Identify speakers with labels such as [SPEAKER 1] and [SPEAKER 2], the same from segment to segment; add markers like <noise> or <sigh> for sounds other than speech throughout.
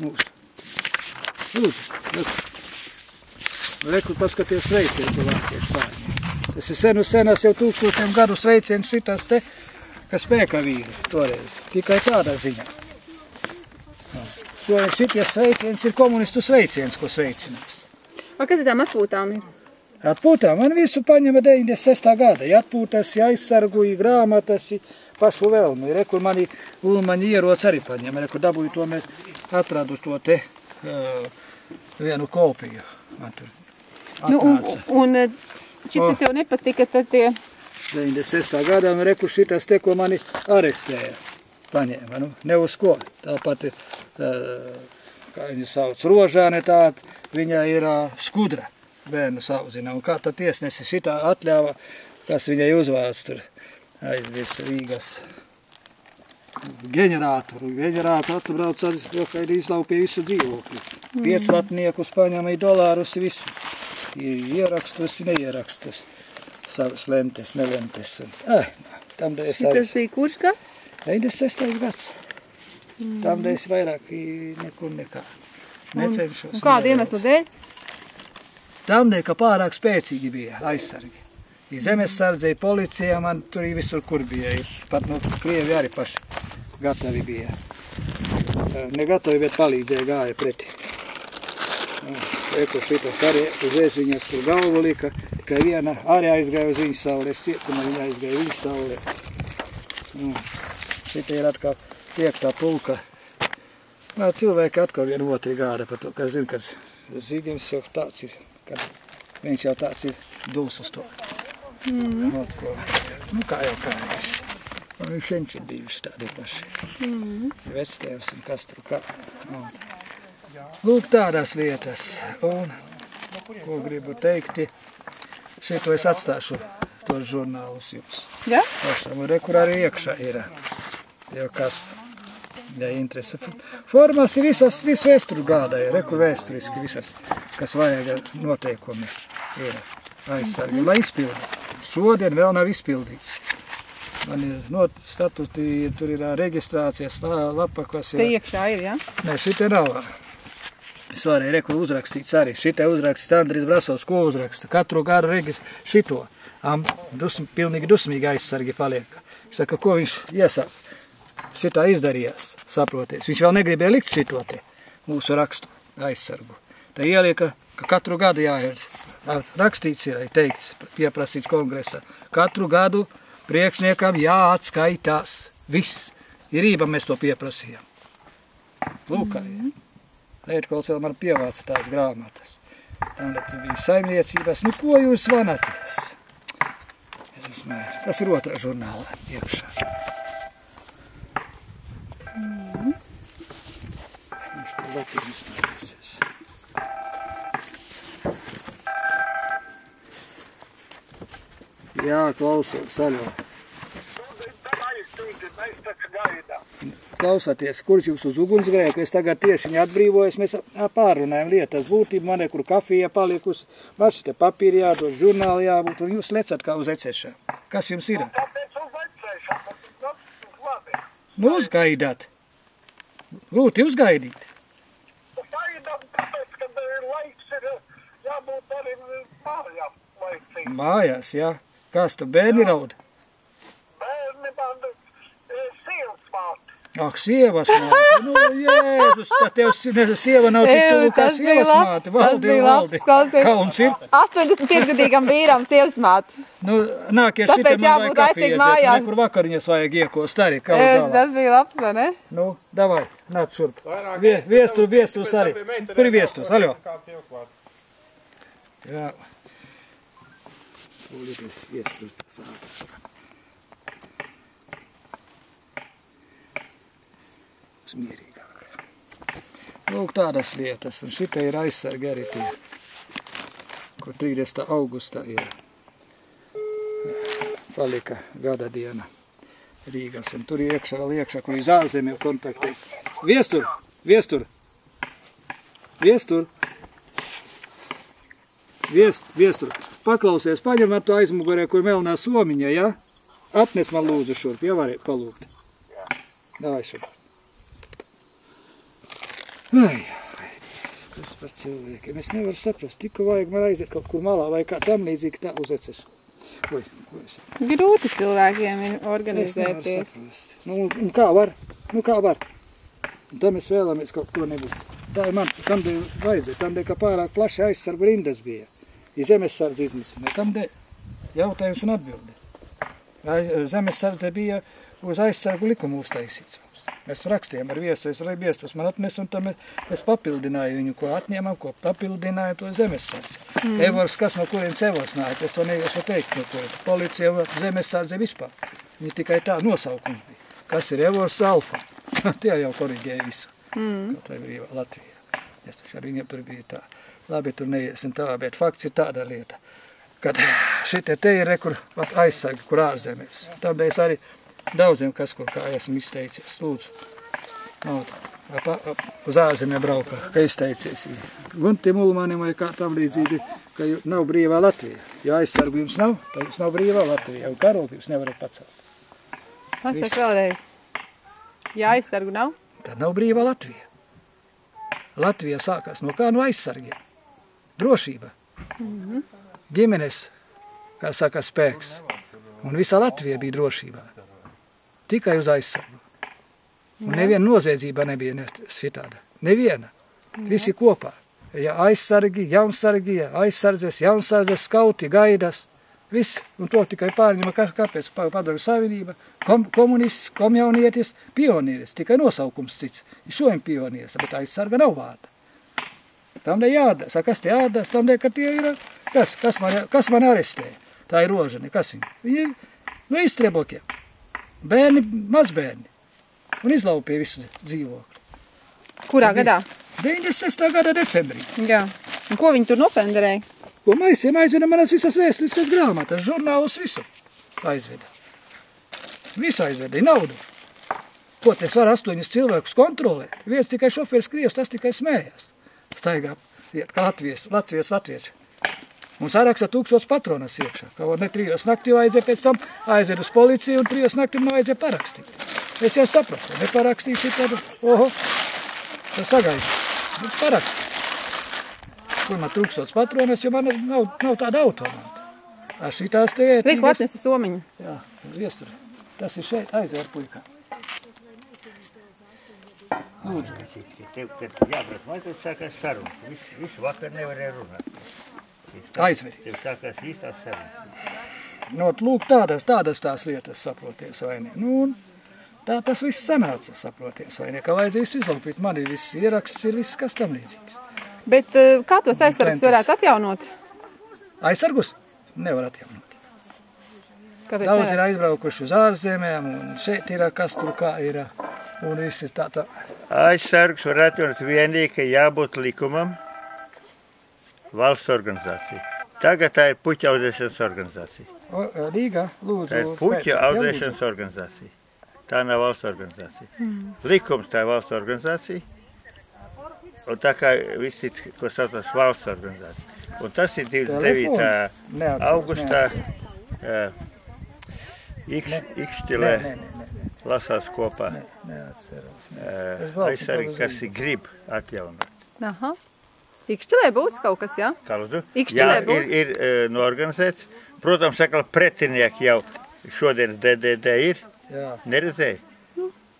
[SPEAKER 1] mūsu. Lūdzu, reku. Reku paskaties sveicienu, ko vācieši pārņēma. Tas ir senu senas jau tūkstošiem gadu sveiciens šitas te, kas spēka vīri toreiz. Tikai tādā ziņā. Šo šities sveiciens ir komunistu sveiciens, ko sveicinās.
[SPEAKER 2] O kas ir tām atpūtām? ir?
[SPEAKER 1] Atpūtā man visu paņēma 96. gada. Ja atpūtas, ja aizsarguji grāmatas, pašu vēlmu. Re, kur mani ulmaņi ierots arī paņēma. Re, kur dabūju to mēs atradu to te uh, vienu kopiju. Man tur
[SPEAKER 2] Nu, un,
[SPEAKER 1] atnāca.
[SPEAKER 2] un eh, šiti
[SPEAKER 1] O.
[SPEAKER 2] tev nepatika, tad tie
[SPEAKER 1] 96. gadā, un reku šitas te, ko mani arestēja, paņēma, nu, ne uz ko. Tā pati, uh, kā viņu sauc, rožāne tāda, viņa ir uh, skudra, bērnu sauzina, un kā tad tiesnesi šitā atļāva, kas viņai uzvārds tur aizvirs Rīgas ģenerātoru. Ģenerātoru atbrauc ar, jo, ka ir izlaupīja visu dzīvokli. Mm. Pieclatniekus paņēma dolārus i visu. Ierakstus, neierakstus. Savas lentes, nelentes. Un, eh, tam dēļ es arī
[SPEAKER 2] šitas bija kurš gads?
[SPEAKER 1] 96. gads. Mm. Tam dēļ es vairāk nekur nekā necenšos.
[SPEAKER 2] Un kādu iemeslu dēļ?
[SPEAKER 1] Tam dēļ, ka pārāk spēcīgi bija aizsargi. I zemes sardzēja policija, man tur i visur kur bija. I Pat no Krievi arī paši gatavi bija. Eh, Ne gatavi, bet palīdzēja gāja pretī. Eko šitas arī uz ēžiņas tur galvu lika, tikai viena arī aizgāja uz viņas saulē, cietumā viņa aizgāja viņas saulē. Nu, šita ir atkal piektā pulka. Nā, cilvēki atkal vien otri gāda par to, ka zina, ka Zīgims jau tāds ir, ka viņš jau tāds ir duls uz to. Mm. Ot, ko, nu, kā jau kājas. Un viņš viņš ir bijuši tādi paši. Mm. Vectēvs un kas tur kā. Ot. Lūk, tādas vietas. Un, ko gribu teikt, šito es atstāšu tos žurnālus jums.
[SPEAKER 2] Ja?
[SPEAKER 1] Pašam, un re, kur arī iekšā ir. Jo kas, ja interese. Formas ir visas, visu vēsturu gādāja, re, kur vēsturiski visas, kas vajag noteikumi ir aizsargi, lai izpildu. Šodien vēl nav izpildīts. Man ir not statuti, tur ir reģistrācijas lapa, kas
[SPEAKER 2] Te
[SPEAKER 1] ir.
[SPEAKER 2] iekšā ir, ja?
[SPEAKER 1] Nē, šitie nav. Es varēju rekur uzrakstīts arī. Šitie uzrakstīts Andris Brasovs, ko uzraksta. Katru gadu regis šito. Am, dusm, pilnīgi dusmīgi aizsargi paliek. Saka, ko viņš iesaka. Šitā izdarījās, saproties. Viņš vēl negribēja likt šito te mūsu rakstu aizsargu. Tā ielieka, ka katru gadu jāiet. Rakstīts ir, teikts, pieprasīts kongresā. Katru gadu priekšniekam jāatskaitās. Viss. Ir ība mēs to pieprasījām. Lūk, mm -hmm. Lēčkols vēl man pievāca tās grāmatas. Tam bija saimniecības. Nu, ko jūs Mārija, Tas ir otrā žurnālā iekšā. Viņš tur latīnis mācīsies. Jā, klausos, aļo. Klausāties, kurš jūs uz ugunsgrēku, es tagad tieši viņu atbrīvojos, mēs pārunājam lietas, būtību, man ir kur kafija palikusi, man šitie papīri jādod, žurnāli jābūt, un jūs lecat kā uz ecešām. Kas jums ir? Nu, uzgaidāt. Grūti uzgaidīt. Mājās, jā. Kas tu bērni raud? Ak, sievas māte, nu, Jēzus, tā tev sieva nav tik tuvu kā sievas māte. Valdi, valdi. Kauns ir.
[SPEAKER 2] 85-gadīgam vīram sievas māte.
[SPEAKER 1] Nu, nākie
[SPEAKER 2] Tāpēc
[SPEAKER 1] šitie man vajag kafiju iedzert,
[SPEAKER 2] mājās.
[SPEAKER 1] nekur vakariņas vajag iekost arī, kaut
[SPEAKER 2] E,
[SPEAKER 1] galā.
[SPEAKER 2] Tas bija labs, vai ne?
[SPEAKER 1] Nu, davai, nāc šurp. Vie- Viestur, viesturs arī. Kur ir viesturs? Aļo. Jā. Tūlīties viesturs sāk. Smierīgāk. Lūk, tādas lietas, un šitie ir aizsargi arī tie, kur 30. augustā ir palika gada diena Rīgas, un tur iekšā vēl iekšā, kur ir ārzemju kontaktēs. Viestur, viestur, viestur, viest, viestur. Paklausies, paņem ar to aizmugurē, kur melnā somiņa, ja? Atnes man lūdzu šurp, ja vari palūgt. Davai šurp. Ai, kas par cilvēkiem? Es nevaru saprast, tikko vajag man aiziet kaut kur malā vai kā tam līdzīgi tā uzeces. Oi, ko es,
[SPEAKER 2] Grūti cilvēkiem ir
[SPEAKER 1] es nevaru
[SPEAKER 2] organizēties.
[SPEAKER 1] saprast. Nu, un, kā var? Nu, kā var? Un tam mēs vēlamies kaut ko nebūt. Tā ir mans, kam dēļ vajadzēja, tam dēļ, ka pārāk plaši aizsargu rindas bija. Zemesardze iznesimē. Kam dēļ? Jautājums un atbildi. Ai- Zemesardze bija uz aizsargu likumu uztaisīts. Mēs rakstījām ar viesu, es arī viestos man atnes, un tam es papildināju viņu, ko atņēmām, ko papildināju to zemesardzi. Mm. Evors, kas no kurienes Evors nāca, es to neiešu teikt, no kurienes. Policija zemesardze vispār. Viņi tikai tā nosaukums bija. Kas ir Evors Alfa? <laughs> Tie jau koriģēja visu. Mm. Kaut vai Latvijā. Es taču ar viņiem tur biju tā. Labi, tur neiesim tā, bet fakts ir tāda lieta, kad <sighs> šitie te ir, kur pat aizsargi, kur ārzemēs. Es arī daudziem, kas ko kā esmu izteicies, lūdzu. Nav, pa, uz ārzemē brauka, ka izteicies. Gunti Mulmanim vai kā tam līdzīgi, ka nav brīvā Latvija. Ja aizsargu jums nav, tad jums nav brīvā Latvija. Un karogu jūs nevarat pacelt.
[SPEAKER 2] Pasaka vēlreiz. Jā, aizsargu nav.
[SPEAKER 1] Tad nav brīvā Latvija. Latvija sākās no kā no aizsargiem drošība, ģimenes, kā saka, spēks. Un visa Latvija bija drošībā. Tikai uz aizsargu. Un neviena noziedzība nebija šitāda. Neviena. Visi kopā. Ja aizsargi, jaunsargi, ja aizsardzes, jaunsardzes, skauti, gaidas. Viss. Un to tikai pārņēma, kas, kāpēc padomju savienība, kom, komunists, komjaunietis, pionieris. Tikai nosaukums cits. Šodien pionieris, bet aizsarga nav vārda. Tam ne jādās. Kas tie jādās? Tam ne, ka tie ir, kas, kas man, kas man arestē? Tā ir rožani. Kas viņi? Viņi ir no izstrebokiem. Bērni, mazbērni. Un izlaupīja visu dzīvokli.
[SPEAKER 2] Kurā gadā?
[SPEAKER 1] 96. gada decembrī.
[SPEAKER 2] Jā. Un ko viņi tur nopenderēja?
[SPEAKER 1] Ko maisiem aizveda manas visas vēsturiskas grāmatas, žurnālus, visu aizveda. Visu aizveda, ir naudu. Ko tas var astoņus cilvēkus kontrolēt? Viens tikai šoferis krievs, tas tikai smējās. Staigā, kā Latvijas, Latvijas, Latvijas. Un saraksta tūkstots patronas iekšā. Ka ne trijos naktī vajadzēja pēc tam aiziet uz policiju un trijos naktī man vajadzēja parakstīt. Es jau sapratu, neparakstīšu tad, oho, tas sagaidīju. Es parakstīju. Kur man tūkstots patronas, jo man nav, nav tāda automāta. Ar šitās te vērtīgas.
[SPEAKER 2] atnesa somiņu.
[SPEAKER 1] Jā, viestur. Tas ir šeit, aiziet puikā.
[SPEAKER 3] Tev, kad jābrauc mājās, sākās saruna. Viss, visu vakar nevarēja runāt.
[SPEAKER 1] Aizveries.
[SPEAKER 3] Tev sākās īstās sarunas.
[SPEAKER 1] Nu, lūk, tādas, tādas tās lietas, saproties, vai ne? Nu, un tā tas viss sanāca, saproties, vai ne? Ka vajadzēja visu izlaupīt. Man ir viss ieraksts, ir viss, kas tam līdzīgs.
[SPEAKER 2] Bet eh, kā tos aizsargus varētu atjaunot?
[SPEAKER 1] Aizsargus nevar atjaunot.
[SPEAKER 2] Kāpēc
[SPEAKER 1] Daudz
[SPEAKER 2] nevar?
[SPEAKER 1] ir aizbraukuši uz ārzemēm, un šeit ir, kas tur kā ir. Un viss ir tā, tā.
[SPEAKER 3] Aizsargs var atjaunot vienīgi, ka jābūt likumam valsts organizācija. Tagad tā ir puķa audzēšanas organizācija.
[SPEAKER 1] O, Rīgā, lūdzu.
[SPEAKER 3] Tā ir puķa audzēšanas organizācija. Tā nav valsts organizācija. Likums tā ir valsts organizācija. Un tā kā viss ir, ko saucas valsts organizācija. Un tas ir 29.
[SPEAKER 1] Telefons? Neatceros,
[SPEAKER 3] augustā. Ikšķilē
[SPEAKER 1] nē, nē, nē,
[SPEAKER 3] lasās kopā
[SPEAKER 1] nē, neatceros.
[SPEAKER 3] Eh,
[SPEAKER 1] Es
[SPEAKER 3] aizsargi,
[SPEAKER 1] pa
[SPEAKER 3] kas ir grib atjaunot.
[SPEAKER 2] Aha. Ikšķilē būs kaut kas, jā?
[SPEAKER 3] Kā lūdzu?
[SPEAKER 2] Ikšķilē
[SPEAKER 3] Jā,
[SPEAKER 2] būs?
[SPEAKER 3] ir, ir norganizēts. Protams, sakal, pretinieki jau šodien DDD ir.
[SPEAKER 1] Jā,
[SPEAKER 3] Neredzēji?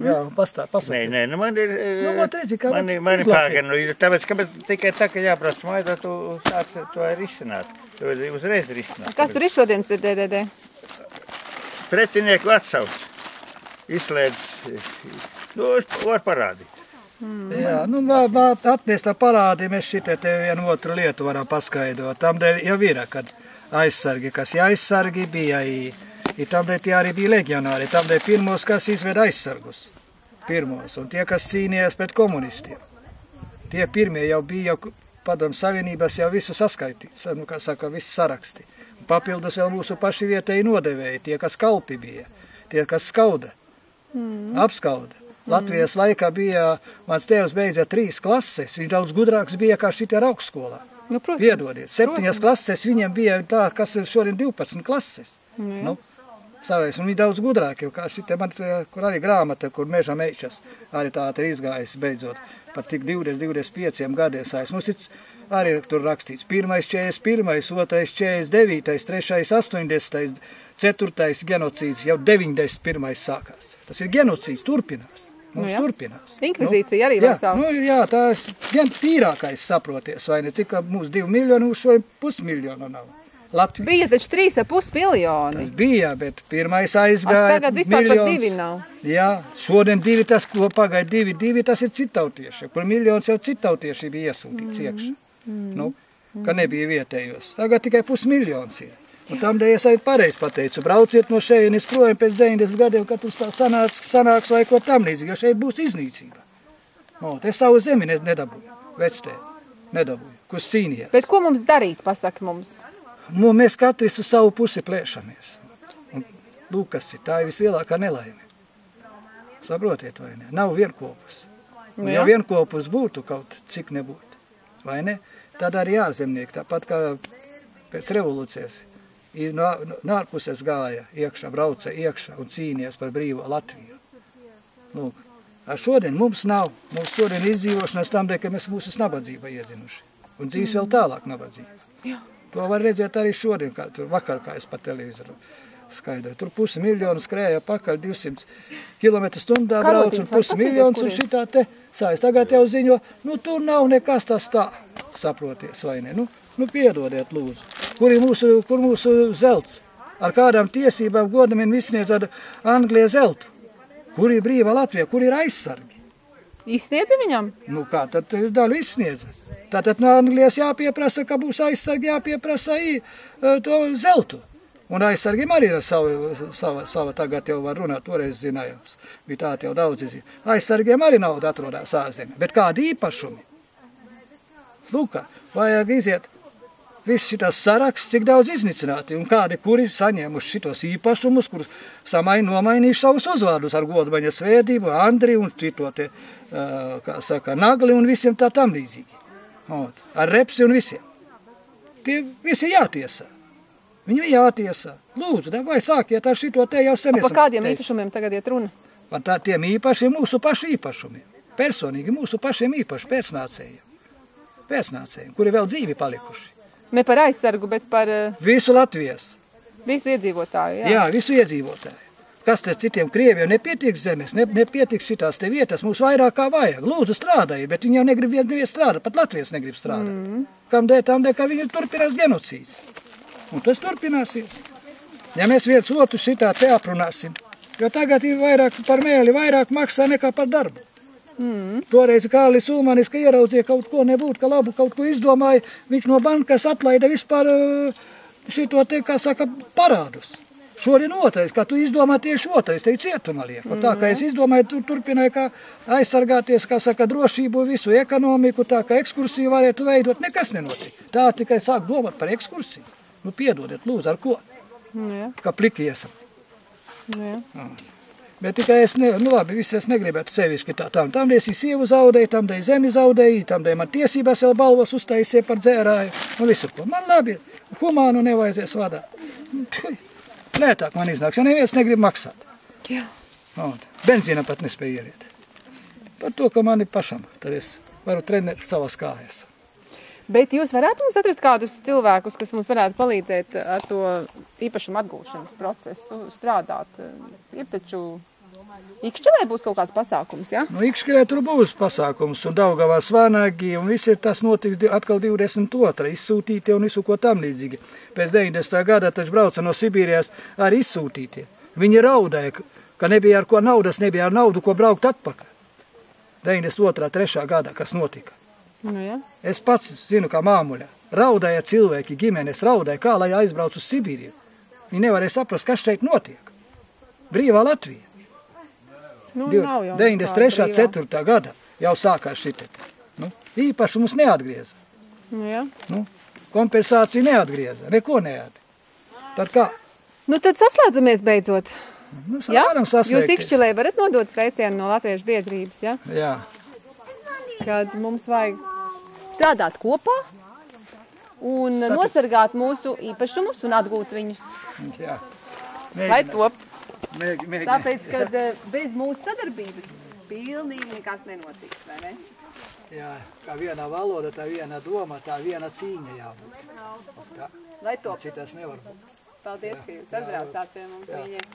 [SPEAKER 1] jā, pastāv, pastāv.
[SPEAKER 3] Nē, nē, nu man ir.
[SPEAKER 1] Nu, vot redzi, kā
[SPEAKER 3] man, ir- man ir
[SPEAKER 1] izlasīt.
[SPEAKER 3] pāgan. Nu, tāpēc, kāpēc tikai tā, ka jāprasa mājā, tu sāc to arī izsināt. Ir uzreiz risināt.
[SPEAKER 2] Kas tur ir šodienas DDD?
[SPEAKER 3] Pretinieku atsauc. Izslēdz. Nu, es varu parādīt.
[SPEAKER 1] Jā, nu, vā- atnesta parādi, mēs šitie te vienu otru lietu varam paskaidrot. Tamdēļ jau ir, kad aizsargi, kas ja aizsargi bija, i, i tamdēļ tie arī bija leģionāri, tamdēļ pirmos, kas izveda aizsargus. Pirmos, un tie, kas cīnījās pret komunistiem. Tie pirmie jau bija jau padomu savienības jau visu saskaitīts, nu, kā saka, visu saraksti. Papildus vēl mūsu paši vietēji nodevēji, tie, kas kalpi bija, tie, kas skauda, mm. apskauda. Latvijas laikā bija, mans tēvs beidza trīs klases, viņš daudz gudrāks bija kā šitie ar augstskolā.
[SPEAKER 2] Nu, protams.
[SPEAKER 1] Piedodiet, septiņas klases viņiem bija tā, kas ir šodien 12 klases. Nu, savais. Un viņi daudz gudrāki, jo kā man, te, kur arī grāmata, kur meža meišas, arī tā ir izgājusi beidzot par tik 20, 25 gadiem sais. Mums ir arī tur rakstīts, pirmais 41, otrais 49, trešais 80, ceturtais genocīds jau 91. sākās. Tas ir genocīds, turpinās. Mums
[SPEAKER 2] Nu jā.
[SPEAKER 1] turpinās.
[SPEAKER 2] Inkvizīcija arī
[SPEAKER 1] jā,
[SPEAKER 2] vēl
[SPEAKER 1] nu, jā, tā ir tīrākais saproties, vai ne, cik mūsu divi miljoni, uz šo pusmiljonu nav. Latvija.
[SPEAKER 2] Bija taču 3,5 miljoni.
[SPEAKER 1] Tas bija, bet pirmais
[SPEAKER 2] A,
[SPEAKER 1] aizgāja.
[SPEAKER 2] tagad vispār pat
[SPEAKER 1] miljons.
[SPEAKER 2] divi nav.
[SPEAKER 1] Jā, šodien divi tas, ko pagaida divi, divi tas ir citautieši. Kur miljons jau citautieši bija iesūtīts
[SPEAKER 2] Mm.
[SPEAKER 1] iekšā. Nu, ka nebija vietējos. Tagad tikai pusmiljons ir. Un tam dēļ es arī pareizi pateicu, brauciet no šejienes projām pēc 90 gadiem, kad tur sanāks, sanāks vai ko tam līdzīgi, jo šeit būs iznīcība. O, te savu zemi ne- nedabūju, vectē, nedabūju, kur cīnījās.
[SPEAKER 2] Bet ko mums darīt, pasaka mums?
[SPEAKER 1] Nu, mēs katrs uz savu pusi plēšamies. Un, lūk, kas ir tā ir vislielākā nelaime. Saprotiet, vai ne? Nav vienopus.
[SPEAKER 2] Nu
[SPEAKER 1] Un,
[SPEAKER 2] jā.
[SPEAKER 1] ja vienopus būtu kaut cik nebūtu, vai ne? Tad arī ārzemnieki, tāpat kā pēc revolūcijas, i no, no, ārpuses gāja iekšā, brauca iekšā un cīnījās par brīvo Latviju. Lūk, ar šodien mums nav, mums šodien ir izdzīvošanas tam, ka mēs mūsu nabadzība iezinuši. Un dzīves vēl tālāk nabadzība.
[SPEAKER 2] Jā.
[SPEAKER 1] To var redzēt arī šodien, kā tur vakar, kā es pa televizoru skaidroju. Tur pusi miljonu skrēja pakaļ 200 km stundā brauc un pusi miljons un šitā te sājas. Tagad jau ziņo, nu tur nav nekas tas tā, saproties vai ne? Nu, nu piedodiet lūdzu. Kur ir mūsu, kur mūsu zelts? Ar kādām tiesībām godam ir izsniedz ar Anglijas zeltu? Kur ir brīva Latvija? Kur ir aizsargi?
[SPEAKER 2] Izsniedzi viņam?
[SPEAKER 1] Nu, kā tad ir daļa izsniedza? Tātad no Anglijas jāpieprasa, ka būs aizsargi jāpieprasa i, e, to zeltu. Un aizsargiem arī ir sava, sava, sava tagad jau var runāt, toreiz zinājums. Bija tā jau daudz zina. Aizsargiem arī nauda atrodas ārzemē, bet kādi īpašumi? Lūk, vajag iziet viss šitās saraksts, cik daudz iznīcināti un kādi, kuri saņēmuši šitos īpašumus, kurus samai nomainījuši savus uzvārdus ar godmaņa svētību, Andri un cito te, kā saka, nagli un visiem tā tam līdzīgi. Ot, ar repsi un visiem. Tie visi jātiesā. Viņi ir jātiesā. Lūdzu, vai sākiet ar šito te jau sen
[SPEAKER 2] Par kādiem
[SPEAKER 1] teikuši.
[SPEAKER 2] īpašumiem tagad iet runa?
[SPEAKER 1] Par tā, tiem īpašiem mūsu pašu īpašumiem. Personīgi mūsu pašiem īpaši pēcnācējiem. Pēcnācējiem, kuri vēl dzīvi palikuši.
[SPEAKER 2] Ne par aizsargu, bet par uh,
[SPEAKER 1] Visu Latvijas.
[SPEAKER 2] visu iedzīvotāju. Jā.
[SPEAKER 1] Jā, visu iedzīvotāju. Kas te citiem krieviem nepietiks zemes, ne, nepietiks šitās te vietas, mums vairāk kā vajag. Lūdzu, strādājiet, bet viņi jau negrib vien neviens strādāt, pat Latvijas negrib strādāt. Mm. Kam dēļ tam dēļ, ka viņi turpinās genocīds. Un tas turpināsies. Ja mēs viens otru šitā te aprunāsim, jo tagad ir vairāk par mēli, vairāk maksā nekā par darbu. Mm. Toreiz Kālis Ulmanis, ka ieraudzīja kaut ko nebūtu, ka labu kaut ko izdomāja, viņš no bankas atlaida vispār eh, šito te, kā saka, parādus. Šodien otrais, kā tu izdomā tieši otrais, te ir cietumā liek. Mm. Tā kā es izdomāju, tu turpināju, kā aizsargāties, kā saka, drošību, visu ekonomiku, tā kā ekskursiju varētu veidot, nekas nenotika. Tā tikai sāk domāt par ekskursiju. Nu, piedodiet, lūdzu, ar ko?
[SPEAKER 2] Nu, jā.
[SPEAKER 1] Kā pliki esam.
[SPEAKER 2] Nu, jā.
[SPEAKER 1] Bet tikai es, ne, nu labi, viss es negribētu sevišķi tā, tam, tam dēļ es sievu zaudēju, tam dēļ zemi zaudēju, tam dēļ man tiesībās vēl balvas uztaisīja par dzērāju, un visu ko. Man labi, humānu nevajadzēs vadāt. Puj, Lētāk man iznāks, jo neviens negrib maksāt.
[SPEAKER 2] Jā.
[SPEAKER 1] Un benzīna pat nespēja ieliet. Par to, ka man ir pašam, tad es varu trenēt savas kājas.
[SPEAKER 2] Bet jūs varētu mums atrast kādus cilvēkus, kas mums varētu palīdzēt ar to īpašumu atgūšanas procesu strādāt. Ir taču Ikšķelē būs kaut kāds pasākums, ja?
[SPEAKER 1] Nu, Ikšķilē tur būs pasākums, un Daugavā svānāgi, un viss ir tas notiks atkal 22. izsūtītie un visu ko tam līdzīgi. Pēc 90. gada taču brauca no Sibīrijas arī izsūtītie. Viņi raudēja, ka- nebija ar ko naudas, nebija ar naudu, ko braukt atpakaļ. 92. 3. gada, kas notika.
[SPEAKER 2] Nu, ja.
[SPEAKER 1] Es pats zinu, kā māmuļa. Raudāja cilvēki, ģimenes raudāja, kā lai aizbrauc uz Sibīriju. Viņi nevarēja saprast, kas šeit notiek. Brīvā Latvija.
[SPEAKER 2] Nu,
[SPEAKER 1] Div-
[SPEAKER 2] nav jau
[SPEAKER 1] 93.
[SPEAKER 2] nekāda brīvā.
[SPEAKER 1] 4. gada jau sākās šī te. Nu, īpaši mums neatgrieza.
[SPEAKER 2] Nu, ja.
[SPEAKER 1] Nu, kompensāciju neatgrieza, neko neat. Tad kā?
[SPEAKER 2] nu, tad saslēdzamies beidzot.
[SPEAKER 1] Nu,
[SPEAKER 2] Ja? Jūs. Ikšķelē varat nodot sveicienu no Latviešu biedrības, ja?
[SPEAKER 1] Jā,
[SPEAKER 2] kad mums vajag strādāt kopā un
[SPEAKER 1] Satis-
[SPEAKER 2] nosargāt mūsu īpašumus un atgūt viņus.
[SPEAKER 1] jā.
[SPEAKER 2] Lai top.
[SPEAKER 1] Mēģi, mēģi.
[SPEAKER 2] Tāpēc, <laughs> ka eh, bez mūsu sadarbības pilnīgi nekas nenotiks, vai ne?
[SPEAKER 1] Jā, kā viena valoda, tā viena doma, tā viena cīņa jābūt. Tā,
[SPEAKER 2] Lai top.
[SPEAKER 1] citas nevar būt.
[SPEAKER 2] Paldies, ka jūs atbraucāt pie mums
[SPEAKER 1] Jā.
[SPEAKER 2] viņiem.